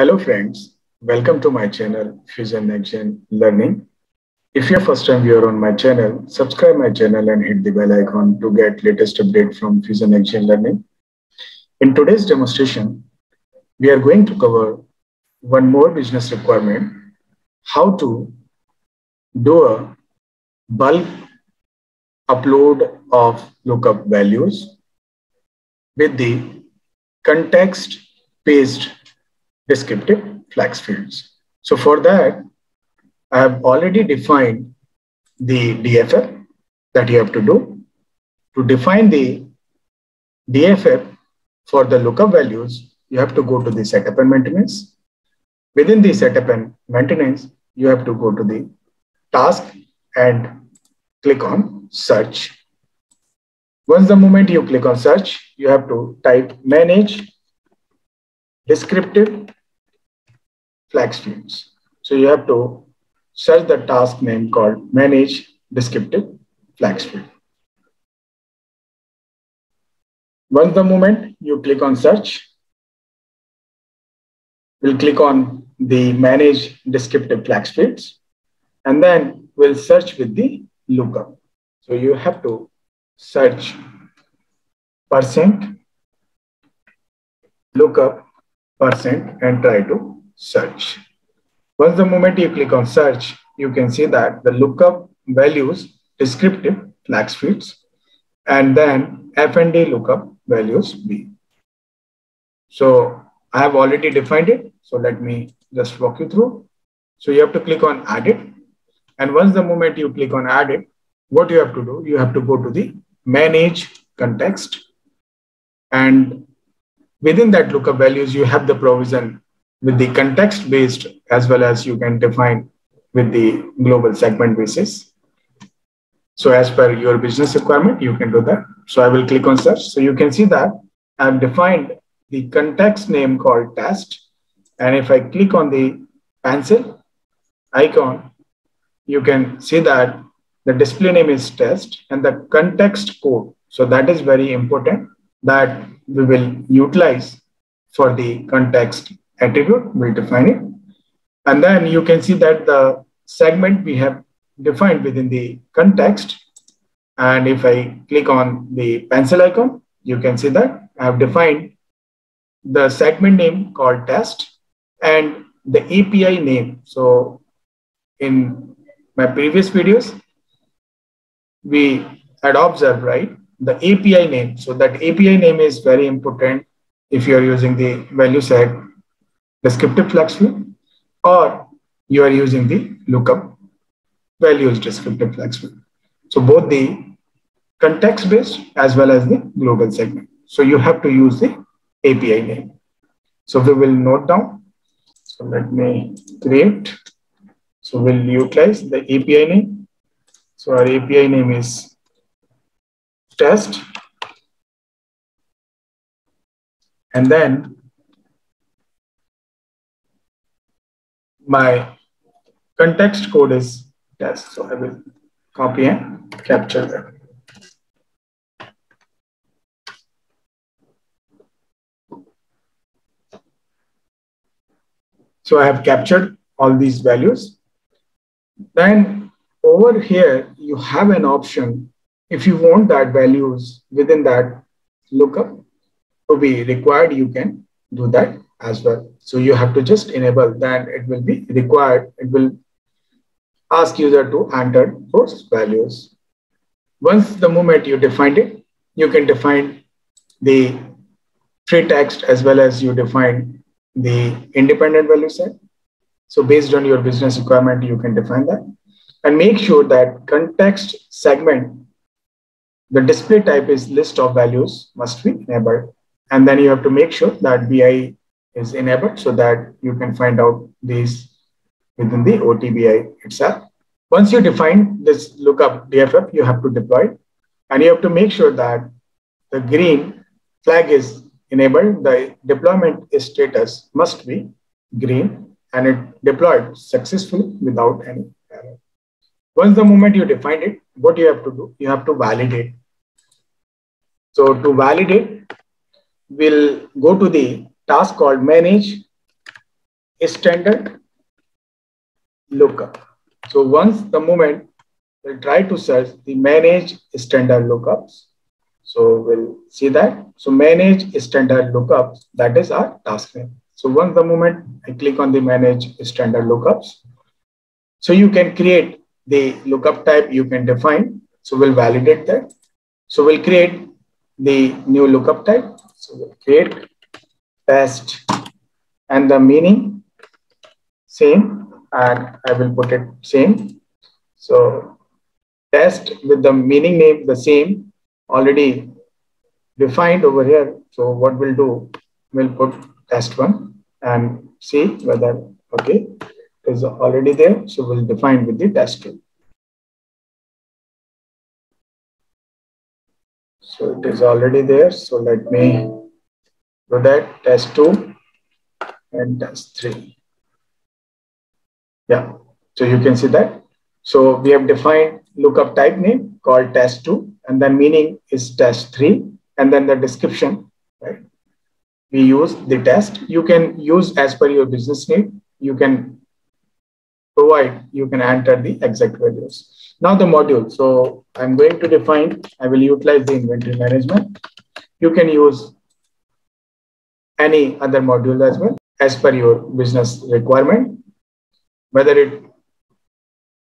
Hello friends, welcome to my channel Fusion Nexgen Learning. If you're first time viewer on my channel, subscribe my channel and hit the bell icon to get latest update from Fusion Nexgen Learning. In today's demonstration, we are going to cover one more business requirement, how to do a bulk upload of lookup values with the context-based descriptive flex fields. So for that, I have already defined the DFF that you have to do. To define the DFF for the lookup values, you have to go to the setup and maintenance. Within the setup and maintenance, you have to go to the task and click on search. Once the moment you click on search, you have to type manage descriptive flex fields. So you have to search the task name called manage descriptive flex field. Once the moment you click on search, we'll click on the manage descriptive flex fields and then we'll search with the lookup. So you have to search percent lookup percent and try to search. Once the moment you click on search, you can see that the lookup values descriptive flex fields and then FND lookup values B. So I have already defined it. So let me just walk you through. So you have to click on add it. And once the moment you click on add it, what you have to do, you have to go to the manage context. And within that lookup values, you have the provision with the context based as well as you can define with the global segment basis. So as per your business requirement, you can do that. So I will click on search. So you can see that I've defined the context name called test. And if I click on the pencil icon, you can see that the display name is test and the context code. So that is very important that we will utilize for the context attribute, we'll define it. And then you can see that the segment we have defined within the context. And if I click on the pencil icon, you can see that I have defined the segment name called test and the API name. So in my previous videos, we had observed, right, the API name. So that API name is very important if you're using the value set descriptive flex field or you are using the lookup values descriptive flex field. So both the context based as well as the global segment. So you have to use the API name. So we will note down. So let me create. So we'll utilize the API name. So our API name is test. And then my context code is test. So I will copy and capture that. So I have captured all these values. Then over here, you have an option. If you want that values within that lookup to be required, you can do that as well. So you have to just enable that it will be required. It will ask user to enter those values. Once the moment you defined it, you can define the free text as well as you define the independent value set. So based on your business requirement, you can define that and make sure that context segment, the display type is list of values must be enabled. And then you have to make sure that BI is enabled so that you can find out these within the OTBI itself. Once you define this lookup DFF, you have to deploy. And you have to make sure that the green flag is enabled. The deployment status must be green and it deployed successfully without any error. Once the moment you define it, what you have to do, you have to validate. So to validate, we'll go to the task called manage standard lookup. So once the moment we'll try to search the manage standard lookups. So we'll see that. So manage standard lookups, that is our task name. So once the moment I click on the manage standard lookups, so you can create the lookup type you can define. So we'll validate that. So we'll create the new lookup type. So we'll create test and the meaning same and I will put it same. So test with the meaning name the same already defined over here. So what we'll do, we'll put test one and see whether, okay, is already there. So we'll define with the test two. So it is already there. So let me do that test two and test three. Yeah, so you can see that. So we have defined lookup type name called test2 and then meaning is test3 and then the description, right? We use the test. You can use as per your business need. You can provide, you can enter the exact values. Now the module. So I'm going to define, I will utilize the inventory management. You can use any other module as well as per your business requirement whether it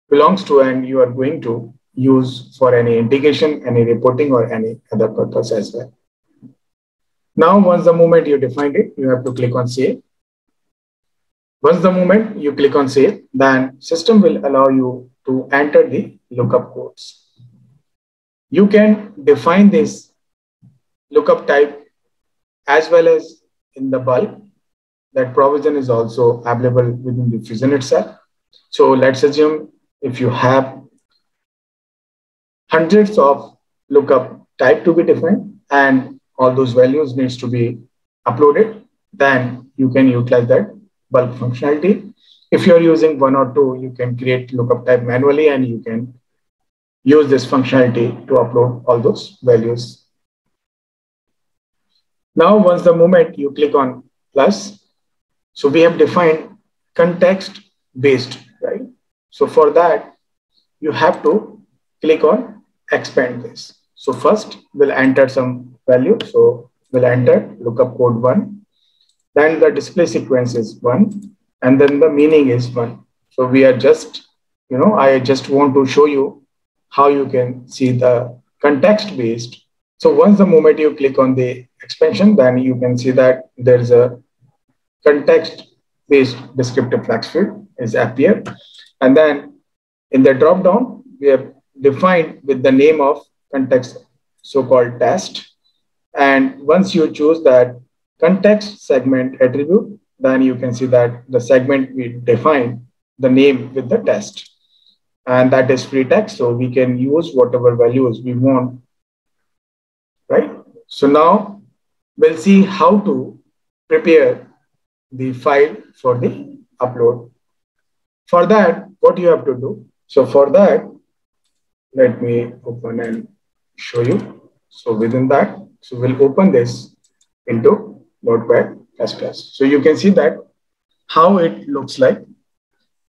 belongs to and you are going to use for any integration, any reporting, or any other purpose as well. Now, once the moment you defined it, you have to click on save. Once the moment you click on save, then system will allow you to enter the lookup codes. You can define this lookup type as well as in the bulk that provision is also available within the Fusion itself. So let's assume if you have hundreds of lookup type to be defined and all those values needs to be uploaded, then you can utilize that bulk functionality. If you're using one or two, you can create lookup type manually and you can use this functionality to upload all those values. Now, once the moment you click on plus, so we have defined context based, right? So for that, you have to click on expand this. So first we'll enter some value. So we'll enter lookup code one. Then the display sequence is one. And then the meaning is one. So we are just, you know, I just want to show you how you can see the context based. So once the moment you click on the expansion, then you can see that there's a context-based descriptive flex field is appear. And then in the drop-down, we have defined with the name of context so-called test. And once you choose that context segment attribute, then you can see that the segment we define the name with the test. And that is free text. So we can use whatever values we want? So now we'll see how to prepare the file for the upload. For that, what you have to do? So for that, let me open and show you. So within that, so we'll open this into Notepad++. So you can see that how it looks like.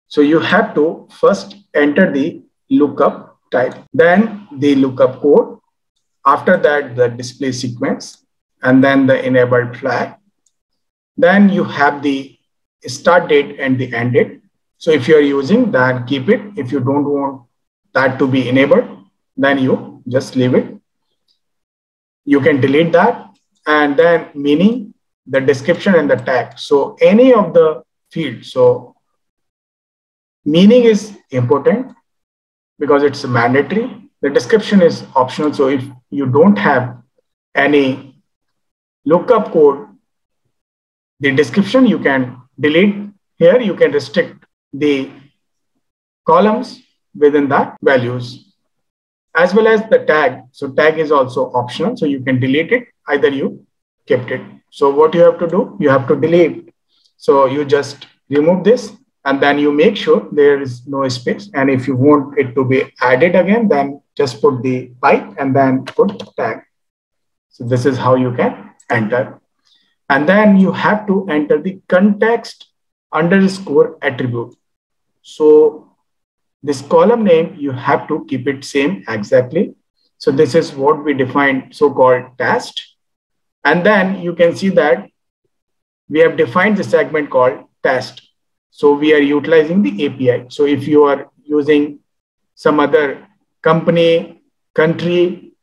So you have to first enter the lookup type, then the lookup code, after that the display sequence, and then the enabled flag, then you have the start date and the end date. So if you're using that, keep it. If you don't want that to be enabled, then you just leave it. You can delete that and then meaning the description and the tag. So any of the fields. So meaning is important because it's mandatory. The description is optional. So if you don't have any lookup code the description you can delete. Here you can restrict the columns within that values as well as the tag. So tag is also optional so you can delete it. Either you kept it. So what you have to do you have to delete. So you just remove this and then you make sure there is no space. And if you want it to be added again then just put the pipe and then put tag so this is how you can enter and then you have to enter the context underscore attribute. So this column name, you have to keep it same exactly. So this is what we defined so-called test. And then you can see that we have defined the segment called test. So we are utilizing the API. So if you are using some other company, country,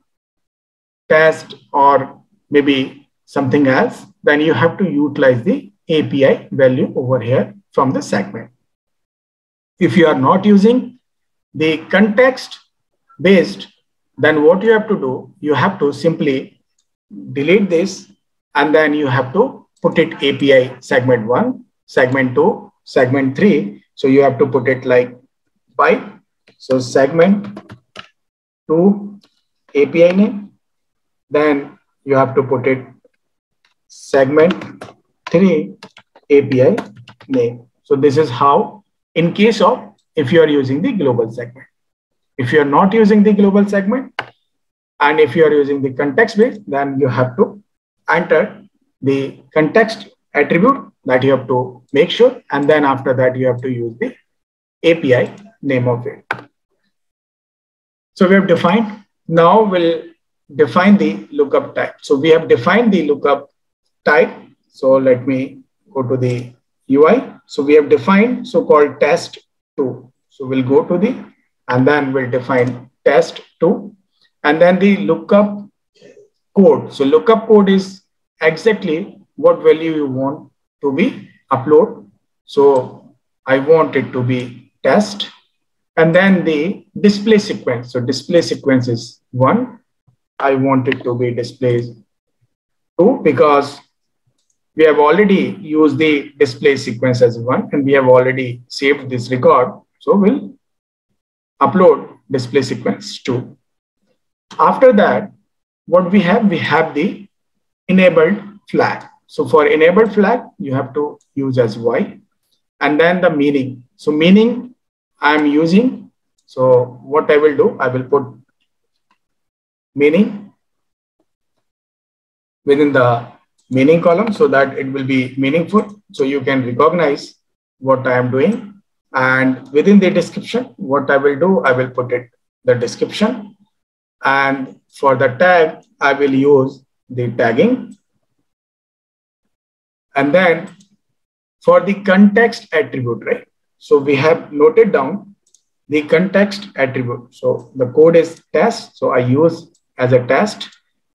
test, or maybe something else, then you have to utilize the API value over here from the segment. If you are not using the context based, then what you have to do, you have to simply delete this and then you have to put it API segment one, segment two, segment three. So you have to put it like by. So segment two API name. Then you have to put it segment three API name. So this is how, in case of if you are using the global segment. If you are not using the global segment, and if you are using the context base, then you have to enter the context attribute that you have to make sure. And then after that, you have to use the API name of it. So we have defined, now we'll define the lookup type. So we have defined the lookup type. So let me go to the UI. So we have defined so-called test2. So we'll go to the, and then we'll define test2. And then the lookup code. So lookup code is exactly what value you want to be upload. So I want it to be test. And then the display sequence. So display sequence is one. I want it to be displayed two because we have already used the display sequence as one and we have already saved this record. So we'll upload display sequence two. After that, what we have, we have the enabled flag. So for enabled flag, you have to use as Y and then the meaning. So meaning I'm using. So what I will do, I will put meaning within the meaning column so that it will be meaningful. So you can recognize what I am doing. And within the description, what I will do, I will put it the description. And for the tag, I will use the tagging. And then for the context attribute, right? So we have noted down the context attribute. So the code is test. So I use as a test.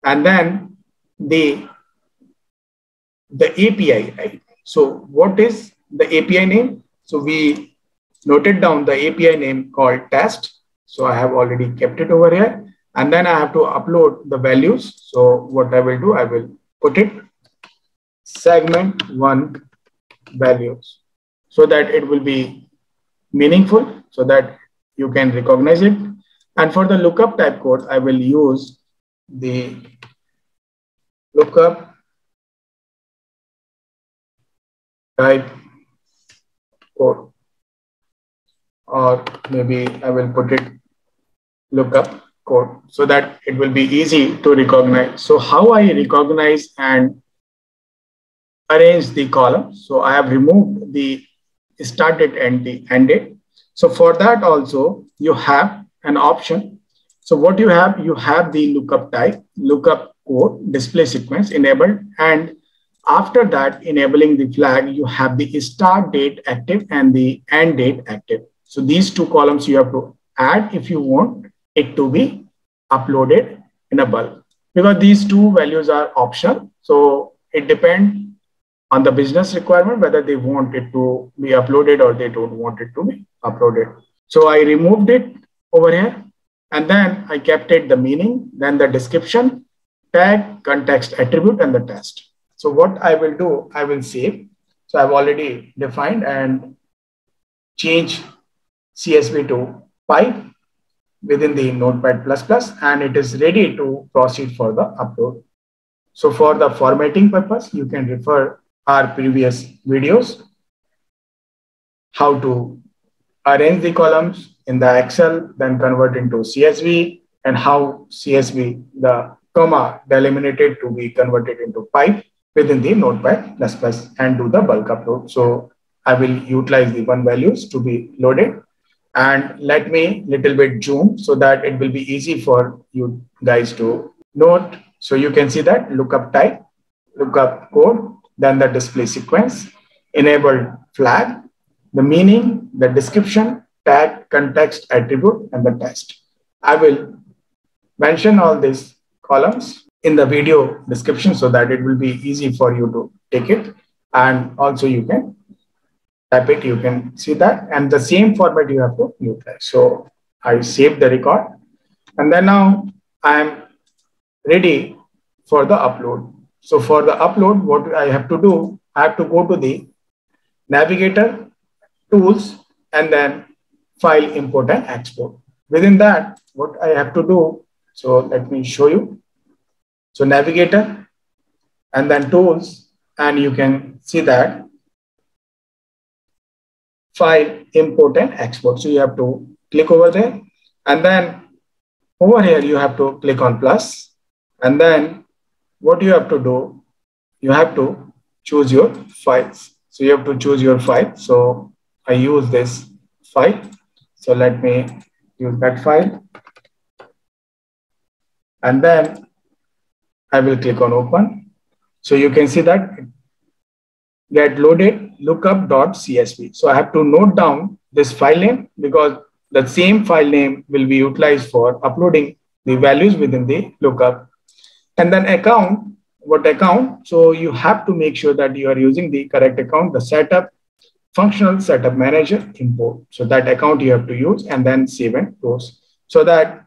And then the the API, right? So what is the API name? So we noted down the API name called test. So I have already kept it over here. And then I have to upload the values. So what I will do, I will put it segment one values so that it will be meaningful so that you can recognize it. And for the lookup type code, I will use the lookup type code or maybe I will put it lookup code so that it will be easy to recognize. So how I recognize and arrange the column. So I have removed the start date and the end date. So for that also you have an option. So what you have, you have the lookup type, lookup code, display sequence enabled and after that, enabling the flag, you have the start date active and the end date active. So these two columns you have to add if you want it to be uploaded in a bulk because these two values are optional. So it depends on the business requirement whether they want it to be uploaded or they don't want it to be uploaded. So I removed it over here and then I kept it the meaning, then the description, tag, context attribute, and the test. So what I will do, I will save. So I've already defined and change CSV to pipe within the Notepad++ and it is ready to proceed for the upload. So for the formatting purpose, you can refer our previous videos, how to arrange the columns in the Excel, then convert into CSV and how CSV, the comma delimited to be converted into pipe within the Notepad++ and do the bulk upload. So I will utilize the one values to be loaded. And let me little bit zoom so that it will be easy for you guys to note. So you can see that lookup type, lookup code, then the display sequence, enabled flag, the meaning, the description, tag, context, attribute, and the test. I will mention all these columns in the video description so that it will be easy for you to take it. And also you can type it, you can see that. And the same format you have to utilize. So I save the record. And then now I'm ready for the upload. So for the upload, what I have to do, I have to go to the navigator, tools, and then file import and export. Within that, what I have to do, so let me show you. So navigator and then tools, and you can see that file import and export. So you have to click over there and then over here you have to click on plus and then what you have to do, you have to choose your files. So you have to choose your file. So I use this file. So let me use that file. And then I will click on open. So you can see that get loaded lookup.csv. So I have to note down this file name because the same file name will be utilized for uploading the values within the lookup. And then account, what account? So you have to make sure that you are using the correct account, the setup, functional setup manager import. So that account you have to use and then save and close so that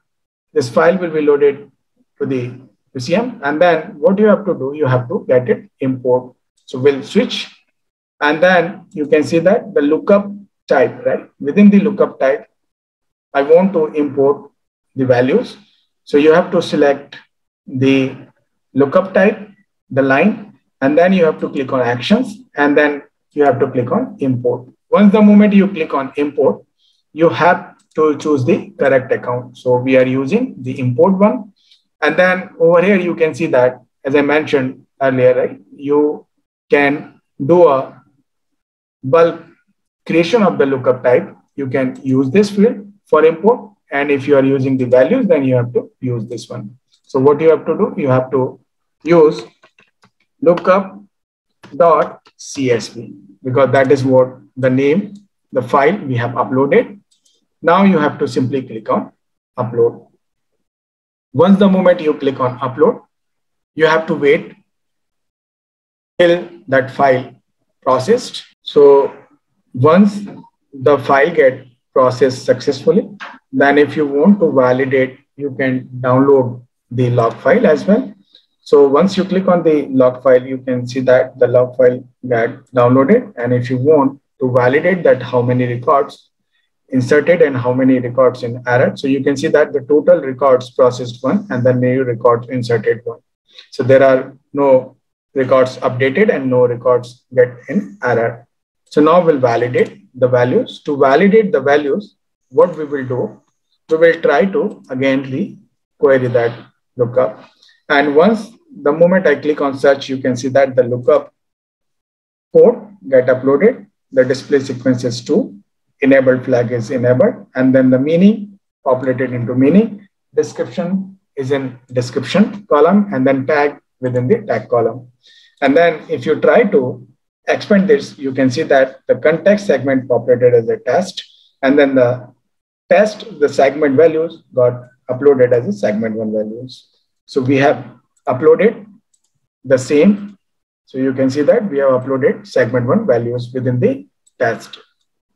this file will be loaded to the UCM. And then what you have to do, you have to get it import. So we'll switch and then you can see that the lookup type, right? Within the lookup type, I want to import the values. So you have to select the lookup type, the line, and then you have to click on actions, and then you have to click on import. Once the moment you click on import, you have to choose the correct account. So we are using the import one. And then over here, you can see that, as I mentioned earlier, right, you can do a bulk creation of the lookup type. You can use this field for import. And if you are using the values, then you have to use this one. So what you have to do, you have to use lookup.csv because that is what the name, the file we have uploaded. Now you have to simply click on upload. Once the moment you click on upload, you have to wait till that file processed. So once the file get processed successfully, then if you want to validate, you can download the log file as well. So once you click on the log file, you can see that the log file got downloaded. And if you want to validate that how many records inserted and how many records in error. So you can see that the total records processed one and the new records inserted one. So there are no records updated and no records get in error. So now we'll validate the values. To validate the values, what we will do, we will try to again re-query that lookup. And once the moment I click on search, you can see that the lookup code get uploaded. The display sequence is two, enabled flag is enabled, and then the meaning populated into meaning. Description is in description column, and then tag within the tag column. And then if you try to expand this, you can see that the context segment populated as a test, and then the test, the segment values got uploaded as a segment one values. So we have uploaded the same. So you can see that we have uploaded segment one values within the test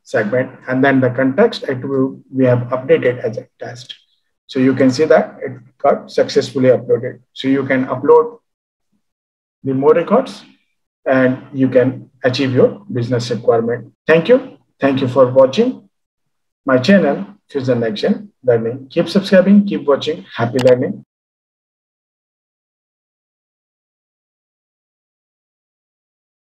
segment. And then the context attribute we have updated as a test. So you can see that it got successfully uploaded. So you can upload the more records and you can achieve your business requirement. Thank you. Thank you for watching my channel, Fusion Nexgen Learning. Keep subscribing, keep watching. Happy learning.